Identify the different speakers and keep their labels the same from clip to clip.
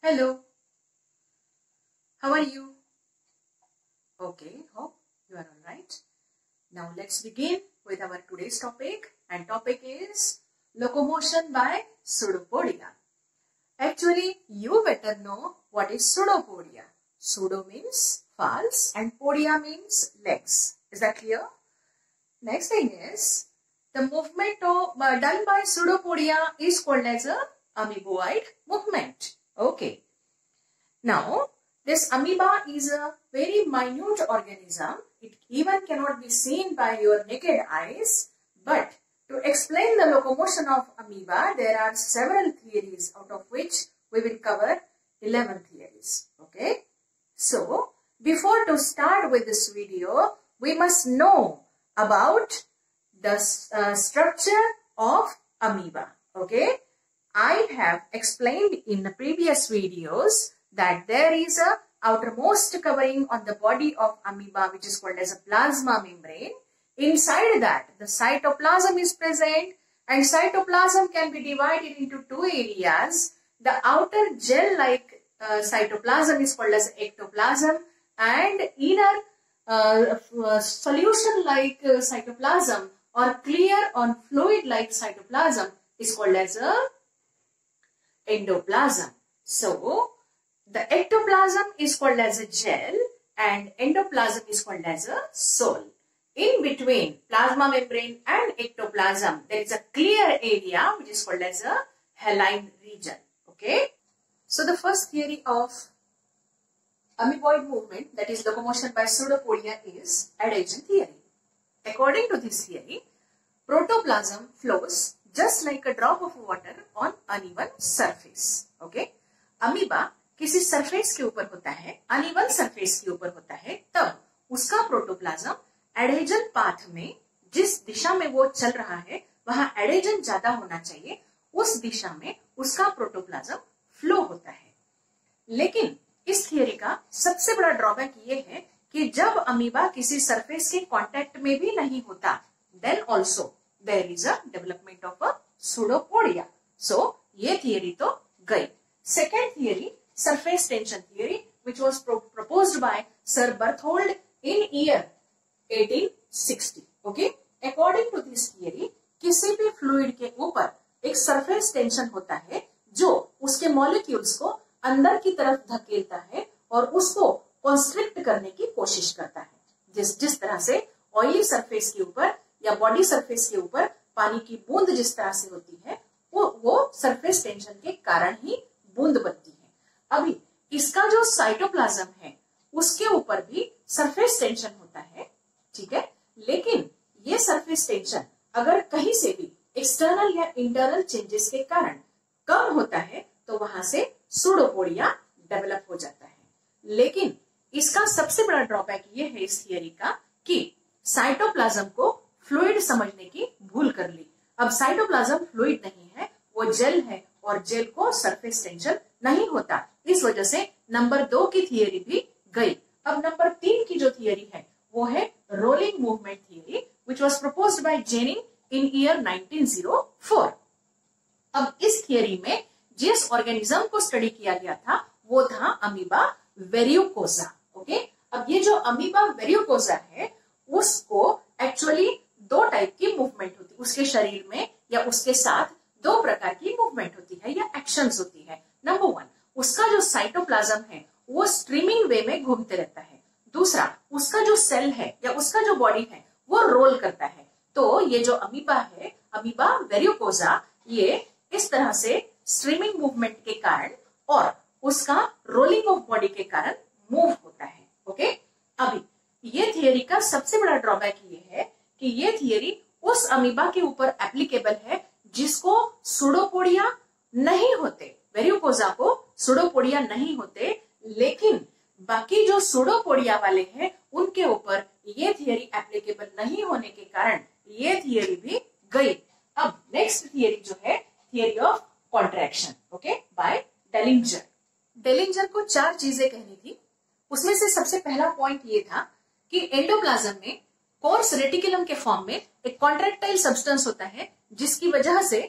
Speaker 1: Hello. How are you? Okay, hope you are all right. Now let's begin with our today's topic and topic is locomotion by pseudopodia. Actually, you better know what is pseudopodia. Pseudo means false and podia means legs. Is that clear? Next thing is the movement of, uh, done by pseudopodia is called as a amoeboid movement. Okay. Now, this amoeba is a very minute organism. It even cannot be seen by your naked eyes. But to explain the locomotion of amoeba, there are several theories out of which we will cover 11 theories. Okay. So, before to start with this video, we must know about the uh, structure of amoeba. Okay. I have explained in the previous videos that there is a outermost covering on the body of amoeba which is called as a plasma membrane. Inside that the cytoplasm is present and cytoplasm can be divided into two areas. The outer gel-like uh, cytoplasm is called as ectoplasm and inner uh, uh, solution-like uh, cytoplasm or clear on fluid-like cytoplasm is called as a endoplasm. So, the ectoplasm is called as a gel and endoplasm is called as a sol. In between plasma membrane and ectoplasm, there is a clear area which is called as a haline region. Okay. So, the first theory of amoeboid movement that is locomotion by pseudopodia is adhesion theory. According to this theory, protoplasm flows just like a drop of water on uneven surface. Okay. Amoeba किसी surface के ऊपर होता है uneven surface के ऊपर होता है, तब उसका प्रोटोप्लाज्म एडेजन पाथ में जिस दिशा में वो चल रहा है, वहाँ एडेजन ज़्यादा होना चाहिए, उस दिशा में उसका प्रोटोप्लाज्म फ्लो होता है लेकिन इस थियोरी का सबसे बड़ा ड्रॉबैक ये है कि जब अमीबा किसी सरफेस के कांटेक्ट में भी नहीं होता then also there is a development of a pseudopodia. So, ये theory तो गई. Second theory, surface tension theory, which was pro proposed by Sir Berthold in year 1860. Okay, according to this theory, किसी भी fluid के ऊपर एक surface tension होता है जो उसके मॉलिक्यूल्स को अंदर की तरफ़ धकेलता है और उसको कॉन्स्ट्रिक्ट करने की कोशिश करता है जिस जिस तरह से ऑयली सरफेस के ऊपर या बॉडी सरफेस के ऊपर पानी की बूंद जिस तरह से होती है, वो वो सरफेस टेंशन के कारण ही बूंद बनती है। अभी इसका जो साइटोप्लाज्म है, उसके ऊपर भी सरफेस टेंशन होता है, ठीक है? लेकिन ये सरफेस टेंशन अगर कहीं से भी एक्सटर्नल या इंटरनल चेंजेस के कारण कम होता है तो वहाँ से सुडोपोडिया डेवलप हो जाता है। लेकिन इसका सबसे बड़ा ड्रॉबैक ये है इस थियरी का कि साइटोप्लाज्म को फ्लूइड समझने की भूल कर ली। अब साइटोप्लाज्म फ्लूइड नहीं है, वो जेल है और जेल को सरफेस टेंशन नहीं होता। इस वजह से नंबर दो की थियरी भी गई। अब नंबर तीन की जो थियरी है, वो है rolling movement theory which was propose by Jenning in year 1904 अब इस थियरी में जिस ऑर्गेनिज्म को स्टडी किया गया था, वो था अमीबा वेरियोकोजा ओके अब ये जो अमीबा वेरियोकोजा है, उसको एक्चुअली दो टाइप की मूवमेंट होती है। उसके शरीर में या उसके साथ दो प्रकार की मूवमेंट होती है या एक्शंस होती है। नंबर वन उसका जो साइटोप्लाज्म है, वो स्ट्रीमिंग वे में घूमते रहता है। दूसरा, उसका जो सेल है या उसका जो बॉडी है, वो रोल करता है। तो ये जो अमीबा है अमीबा वेरियोकोजा ये इस तरह से स्ट्रीमिंग मूवमेंट के कारण और उसका रोलिंग ऑफ़ बॉडी के कारण मूव होता है। ओके अभी, ये थियोरी का सबसे बड़ा ड्रॉबैक कि ये थियरी उस अमीबा के ऊपर एप्लीकेबल है, जिसको सुडोपोडिया नहीं होते। वेरियोकोजा को सुडोपोडिया नहीं होते, लेकिन बाकी जो सुडोपोडिया वाले हैं, उनके ऊपर ये थियरी एप्लीकेबल नहीं होने के कारण ये थियरी भी गई। अब नेक्स्ट थियरी जो है theory of contraction okay by Dellinger Dellinger को चार चीज़ें कहनी थी। उसमें से सबसे पहला पॉइंट ये था कि एंडोप्लाज्म में कोर्स रेटिकुलम के फॉर्म में एक कॉन्ट्रेक्टाइल सब्सटेंस होता है, जिसकी वजह से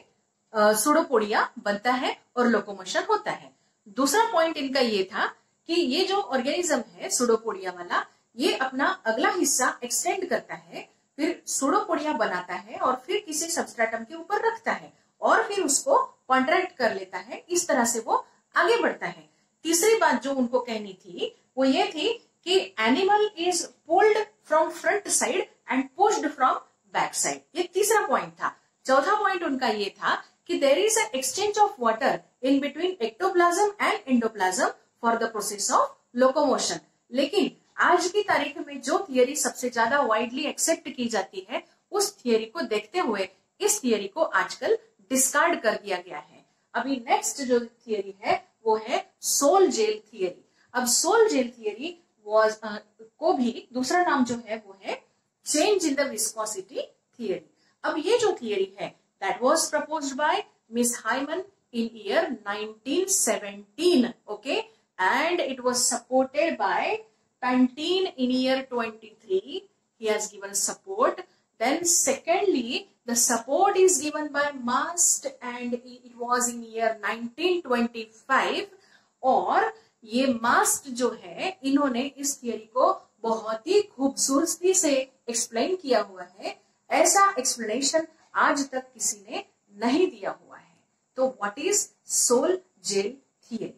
Speaker 1: सुडोपोडिया बनता है और लोकोमोशन होता है। दूसरा पॉइंट इनका ये था कि ये जो ऑर्गेनिज्म है, सुडोपोडिया वाला, ये अपना अगला हिस्सा एक्सटेंड करता है, फिर सुडोपोडिया बनाता है और फिर किसी सबस्ट्रेटम के ऊपर रखता है और फिर उसको कॉन्ट्रैक्ट कर लेता है। इस तरह से वो आगे बढ़ता है। तीसरी बात जो उनको कहनी थी, वो ये थी कि animal is pulled from front side and pushed from back side ये तीसरा पॉइंट था। चौथा पॉइंट उनका ये था कि there is a exchange of water in between ectoplasm and endoplasm for the process of locomotion लेकिन आज की तारीख में जो थियरी सबसे ज़्यादा वाइडली एक्सेप्ट की जाती है, उस थियरी को देखते हुए इस थियरी को आजकल डिस्कार्ड कर दिया गया है। अभी नेक्स्ट जो थियरी है, वो है सोल जेल थियरी अब सोल जेल थियरी वॉज़ को भी दूसरा नाम जो है वो है change in the viscosity theory अब ये जो थियरी है that was propose by Miss Hyman in year 1917 okay and it was supported by Pantin in year 23 he has given support then secondly the support is given by Mast and it was in year 1925 और ये मास्ट जो है, इन्होंने इस theory को बहुत ही खूबसूरती से एक्सप्लेन किया हुआ है। ऐसा एक्सप्लेनेशन आज तक किसी ने नहीं दिया हुआ है। तो what is sol gel theory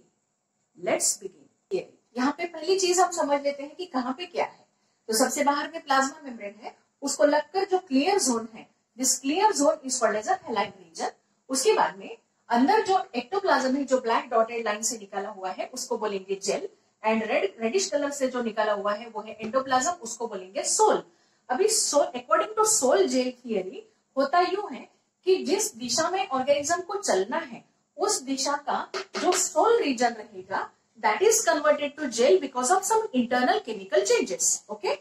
Speaker 1: let's begin theory यहाँ पे पहली चीज़ हम समझ लेते हैं कि कहाँ पे क्या है। तो सबसे बाहर में प्लाज्मा मेम्ब्रेन है, उसको लगकर जो क्लियर जोन है this clear zone is called as a region उसके बाद में अंदर जो एक्टोप्लाज्म है, जो ब्लैक डॉटेड लाइन से निकाला हुआ है, उसको बोलेंगे gel and red reddish colour से जो निकाला हुआ है, वो है एंडोप्लाज्म उसको बोलेंगे सोल अभी sol according to sol gel theory होता यू है कि जिस दिशा में ऑर्गेनिज्म को चलना है, उस दिशा का जो सोल रीजन रहेगा that is converted to gel because of some internal chemical changes okay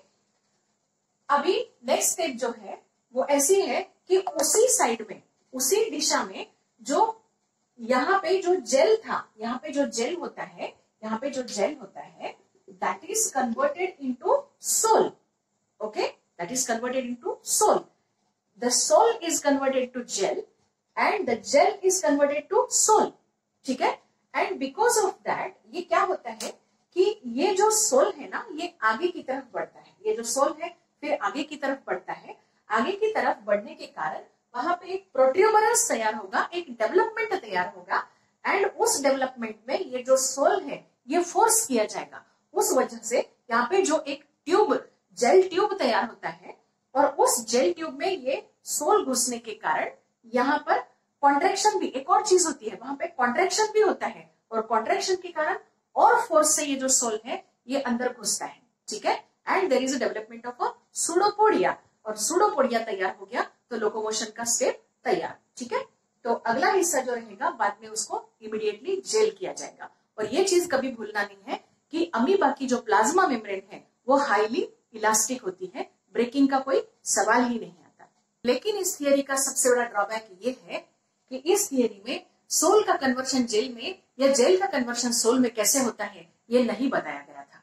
Speaker 1: अभी नेक्स्ट स्टेप जो है, वो ऐसी है कि उसी साइड में, उसी दिशा में जो यहाँ पे जो जेल था, यहाँ पे जो जेल होता है, यहाँ पे जो जेल होता है that is converted into sol okay that is converted into sol the sol is converted to gel and the gel is converted to sol ठीक है? एंड बिकॉज़ ऑफ़ दैट ये क्या होता है कि ये जो सोल है ना, ये आगे की तरफ़ बढ़ता है। ये जो सोल है, फिर आगे की तरफ़ बढ़ता है। आगे की तरफ़ बढ़ने के कारण वहाँ पे एक प्रोट्यूबरस तैयार होगा, एक डेवलपमेंट तैयार होगा एंड उस डेवलपमेंट में ये जो सोल है, ये फोर्स किया जाएगा। उस वजह से यहाँ पे जो एक ट्यूब जेल ट्यूब तैयार होता है, और उस जेल ट्यूब में ये सोल घुसने के कारण यहाँ पर कॉन्ट्रेक्शन भी, एक और चीज़ होती है, वहाँ पे कॉन्ट्रेक्शन भी होता है, और कॉन्ट्रेक्शन के कारण और फोर्स से ये जो सोल है, ये अंदर घुसता है। ठीक है? And there is a development of a pseudopodia और सुडोपोडिया तैयार हो गया तो लोकोमोशन का स्टेप तैयार, ठीक है? तो अगला हिस्सा जो रहेगा, बाद में उसको इमिडिएटली जेल किया जाएगा। और ये चीज़ कभी भूलना नहीं है कि अमीबा की जो प्लाज्मा मेम्ब्रेन है, वो हाईली इलास्टिक होती है। ब्रेकिंग का कोई सवाल ही नहीं आता। लेकिन इस थियरी का सबसे बड़ा ड्रॉबैक ये है कि इस थियरी में सोल का कन्वर्शन जेल में या जेल का कन्वर्शन सोल में कैसे होता है, ये नहीं बताया गया था।